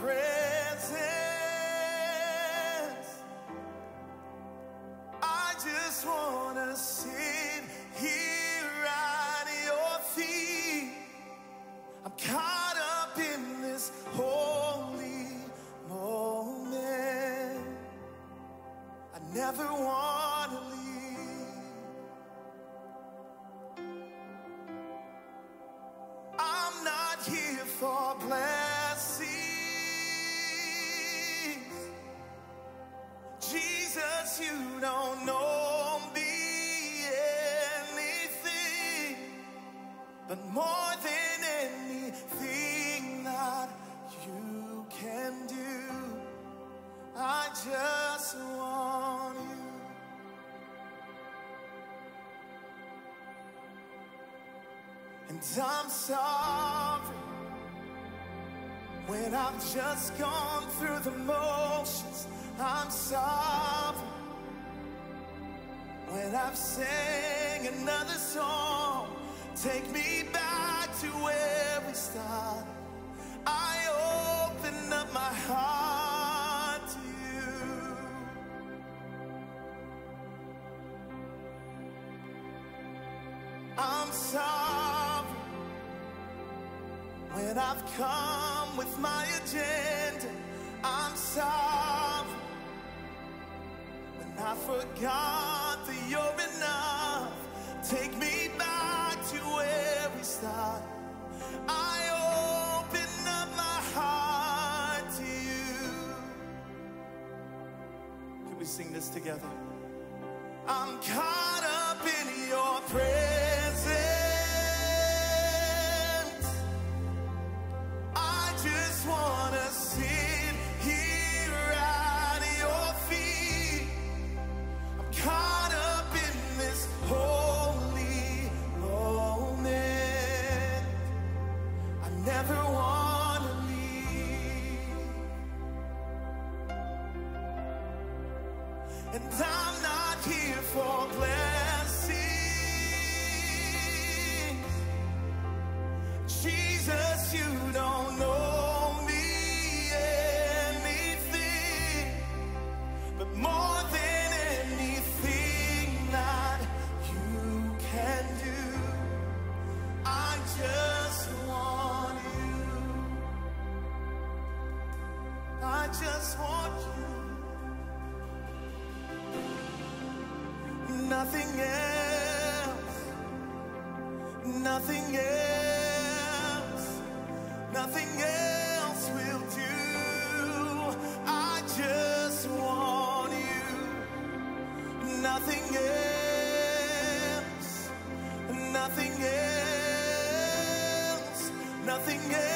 presence. I just wanna sit here at your feet. I'm caught up in this holy moment. I never wanna You don't know me anything, but more than anything that you can do, I just want you. And I'm sorry when I've just gone through the motions. I'm sorry when I've sang another song. Take me back to where we started. I open up my heart to you. I'm sorry when I've come with my agenda. I'm sorry I forgot that you're enough. Take me back to where we. I open up my heart to you. Can we sing this together? I'm caught up in your presence. And I'm not here for blessings. Jesus, you don't know me anything, but more than anything that you can do, I just want you. I just want you. Nothing else, nothing else, nothing else will do. I just want you. Nothing else, nothing else, nothing else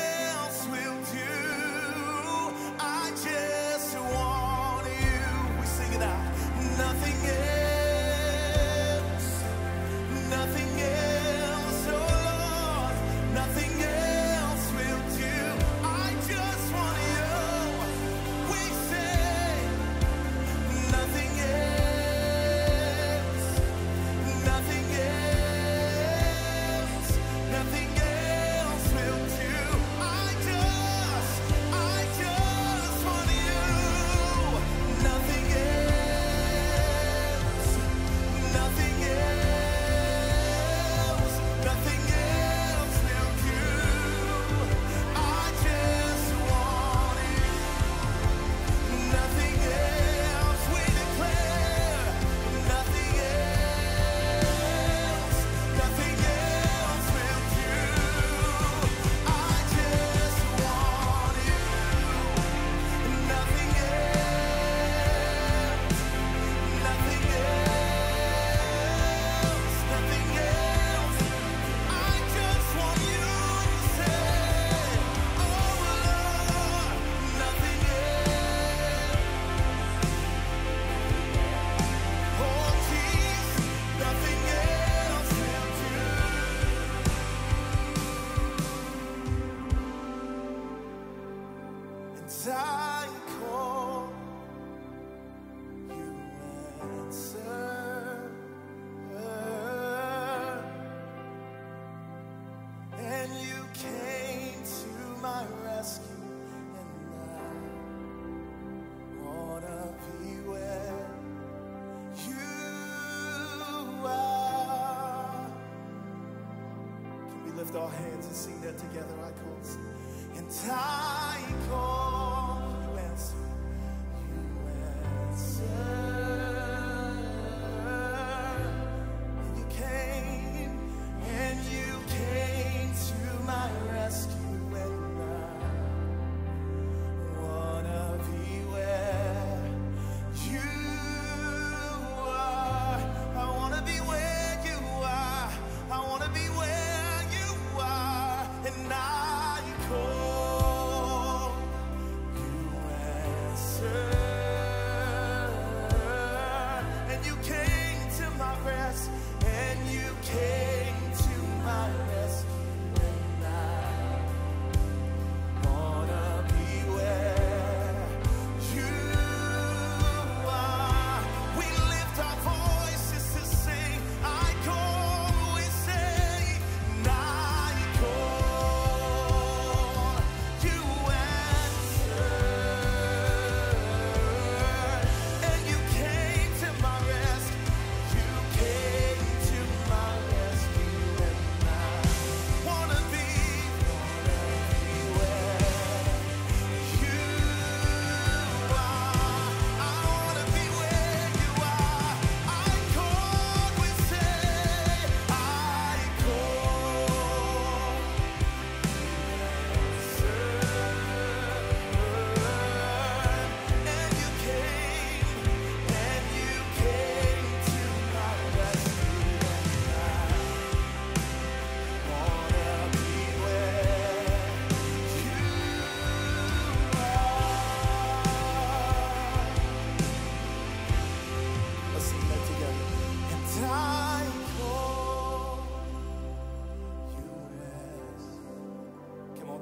our hands and sing that together. I call. And I call you answer. You answer.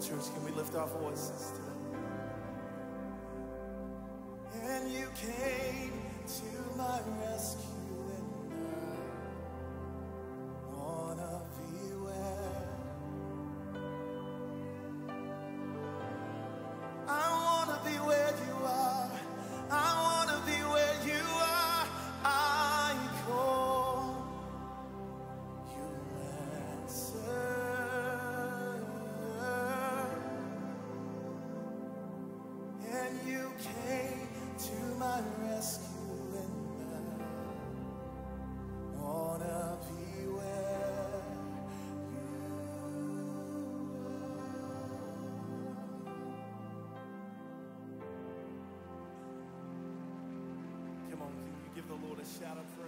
church, can we lift our voices? And you came to my rescue. shout out for